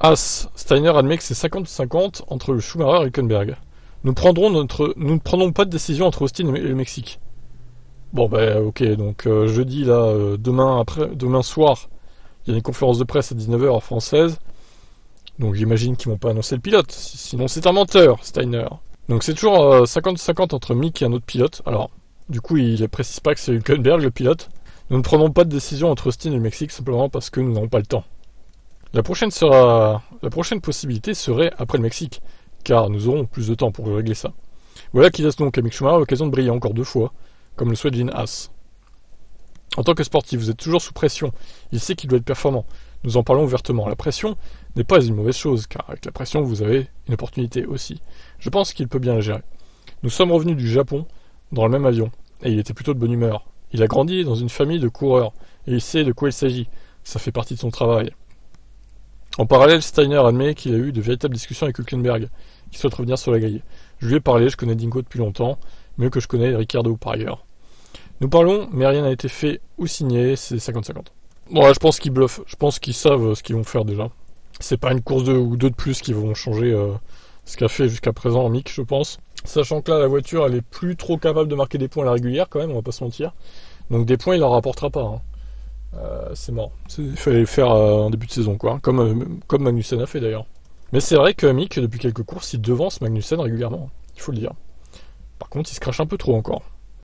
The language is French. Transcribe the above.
As, Steiner admet que c'est 50-50 entre Schumacher et Hülkenberg. Nous prendrons notre, nous ne prenons pas de décision entre Austin et le Mexique. Bon bah ok, donc euh, jeudi là, euh, demain après, demain soir, il y a une conférence de presse à 19h française. Donc j'imagine qu'ils vont pas annoncer le pilote, sinon c'est un menteur, Steiner. Donc c'est toujours 50-50 euh, entre Mick et un autre pilote. Alors, du coup, il ne précise pas que c'est Hülkenberg le pilote. Nous ne prenons pas de décision entre Austin et le Mexique simplement parce que nous n'avons pas le temps. La prochaine, possibilité serait après le Mexique, car nous aurons plus de temps pour régler ça. Voilà qui laisse donc à Mick Schumacher l'occasion de briller encore deux fois, comme le souhaite Vin Haas. En tant que sportif, vous êtes toujours sous pression. Il sait qu'il doit être performant. Nous en parlons ouvertement. La pression n'est pas une mauvaise chose, car avec la pression, vous avez une opportunité aussi. Je pense qu'il peut bien la gérer. Nous sommes revenus du Japon dans le même avion, et il était plutôt de bonne humeur. Il a grandi dans une famille de coureurs, et il sait de quoi il s'agit. Ça fait partie de son travail. En parallèle, Steiner admet qu'il a eu de véritables discussions avec Hülkenberg, qui souhaite revenir sur la grille. Je lui ai parlé, je connais Dingo depuis longtemps, mieux que je connais Ricardo par ailleurs. Nous parlons, mais rien n'a été fait ou signé, c'est 50-50. Bon, je pense qu'ils bluffent, je pense qu'ils savent ce qu'ils vont faire déjà. C'est pas une course de, ou deux de plus qui vont changer euh, ce qu'a fait jusqu'à présent Mick, je pense. Sachant que là, la voiture, elle est plus trop capable de marquer des points à la régulière quand même, on va pas se mentir. Donc des points, il en rapportera pas. Hein. Euh, c'est mort. Il fallait le faire euh, en début de saison, quoi. Comme, euh, comme Magnussen a fait d'ailleurs. Mais c'est vrai que Mick, depuis quelques courses, il devance Magnussen régulièrement. Il faut le dire. Par contre, il se crache un peu trop encore.